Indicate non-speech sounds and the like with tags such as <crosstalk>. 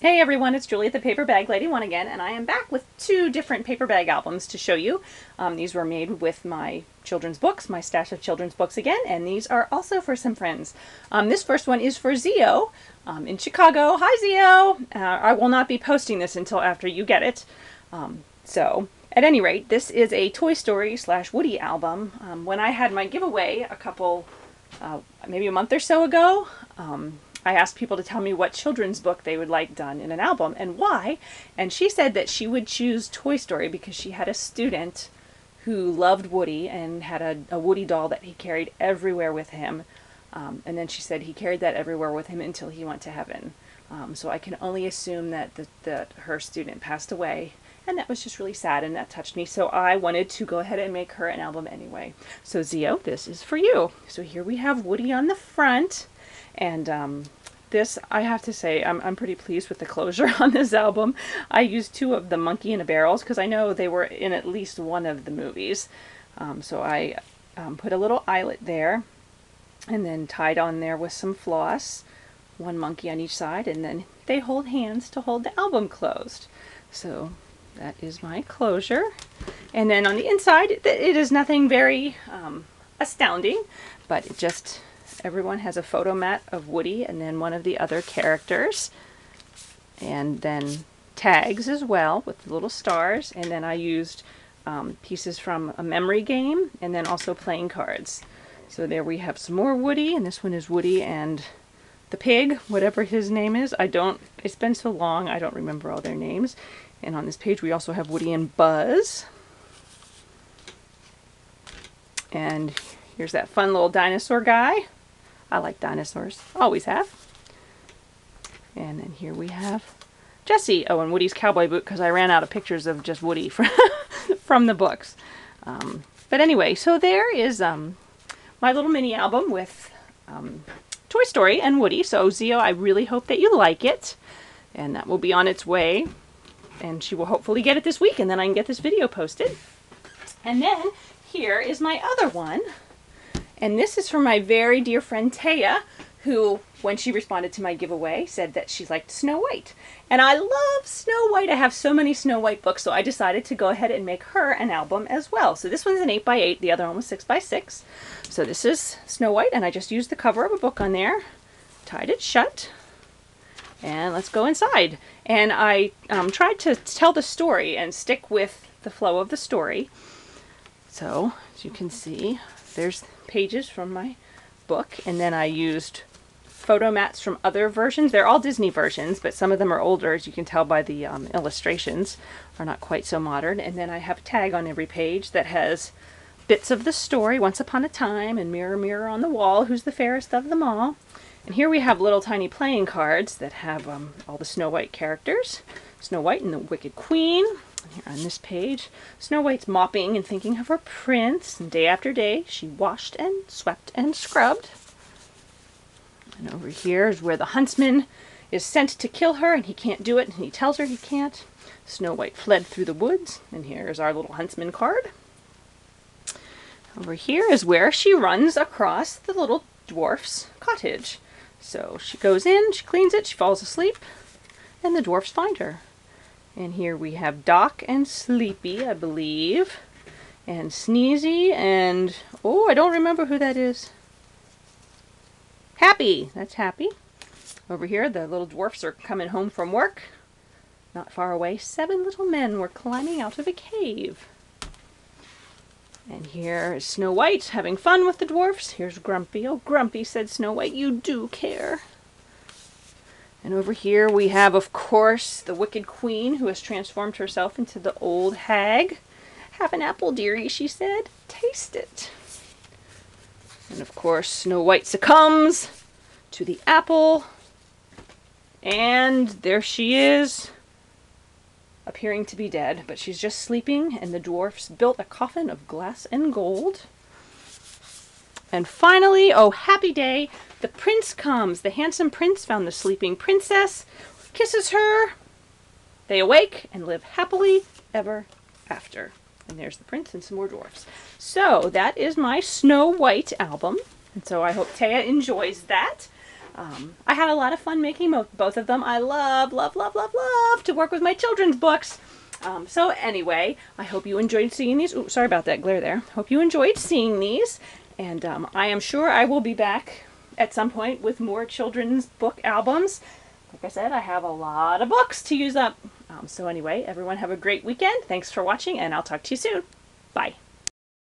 Hey everyone, it's Julie the Paper Bag Lady one again, and I am back with two different paper bag albums to show you. Um, these were made with my children's books, my stash of children's books again, and these are also for some friends. Um, this first one is for Zio um, in Chicago. Hi Zio! Uh, I will not be posting this until after you get it. Um, so, at any rate, this is a Toy Story slash Woody album. Um, when I had my giveaway a couple, uh, maybe a month or so ago, um, I asked people to tell me what children's book they would like done in an album and why. And she said that she would choose Toy Story because she had a student who loved Woody and had a, a Woody doll that he carried everywhere with him. Um, and then she said he carried that everywhere with him until he went to heaven. Um, so I can only assume that, the, that her student passed away. And that was just really sad and that touched me. So I wanted to go ahead and make her an album anyway. So Zio, this is for you. So here we have Woody on the front. And um, this, I have to say, I'm, I'm pretty pleased with the closure <laughs> on this album. I used two of the Monkey in the Barrels because I know they were in at least one of the movies. Um, so I um, put a little eyelet there and then tied on there with some floss, one monkey on each side, and then they hold hands to hold the album closed. So that is my closure. And then on the inside, it is nothing very um, astounding, but it just everyone has a photo mat of Woody and then one of the other characters. And then tags as well with little stars. And then I used um, pieces from a memory game and then also playing cards. So there we have some more Woody, and this one is Woody and the pig, whatever his name is. I don't, it's been so long, I don't remember all their names. And on this page we also have Woody and Buzz. And here's that fun little dinosaur guy. I like dinosaurs. Always have. And then here we have Jesse. Oh, and Woody's cowboy boot because I ran out of pictures of just Woody <laughs> from, from the books. Um, but anyway, so there is um, my little mini album with um, Toy Story and Woody. So Zio, I really hope that you like it. And that will be on its way. And she will hopefully get it this week and then I can get this video posted. And then here is my other one. And this is from my very dear friend Taya, who, when she responded to my giveaway, said that she liked Snow White. And I love Snow White. I have so many Snow White books, so I decided to go ahead and make her an album as well. So this one's an 8x8, the other one was 6x6. So this is Snow White, and I just used the cover of a book on there, tied it shut, and let's go inside. And I um, tried to tell the story and stick with the flow of the story. So, as you can see, there's pages from my book, and then I used photo mats from other versions. They're all Disney versions, but some of them are older, as you can tell by the um, illustrations, are not quite so modern. And then I have a tag on every page that has bits of the story, Once Upon a Time, and Mirror, Mirror on the Wall, Who's the Fairest of Them All. And here we have little tiny playing cards that have um, all the Snow White characters. Snow White and the Wicked Queen, here on this page, Snow White's mopping and thinking of her prince, and day after day she washed and swept and scrubbed. And over here is where the huntsman is sent to kill her, and he can't do it, and he tells her he can't. Snow White fled through the woods, and here's our little huntsman card. Over here is where she runs across the little dwarf's cottage. So she goes in, she cleans it, she falls asleep, and the dwarfs find her. And here we have Doc and Sleepy, I believe. And Sneezy and... Oh, I don't remember who that is. Happy! That's Happy. Over here, the little dwarfs are coming home from work. Not far away, seven little men were climbing out of a cave. And here is Snow White having fun with the dwarfs. Here's Grumpy. Oh, Grumpy, said Snow White, you do care. And over here we have, of course, the Wicked Queen who has transformed herself into the old hag. Have an apple, dearie, she said. Taste it. And of course, Snow White succumbs to the apple. And there she is, appearing to be dead, but she's just sleeping, and the dwarfs built a coffin of glass and gold. And finally, oh happy day, the prince comes. The handsome prince found the sleeping princess, kisses her. They awake and live happily ever after. And there's the prince and some more dwarfs. So that is my Snow White album. And so I hope Taya enjoys that. Um, I had a lot of fun making both of them. I love, love, love, love, love to work with my children's books. Um, so anyway, I hope you enjoyed seeing these. Ooh, sorry about that glare there. Hope you enjoyed seeing these, and um, I am sure I will be back at some point with more children's book albums. Like I said, I have a lot of books to use up. Um, so anyway, everyone have a great weekend. Thanks for watching, and I'll talk to you soon. Bye.